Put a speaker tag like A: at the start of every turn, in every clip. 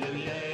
A: Hallelujah.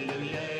A: Hallelujah.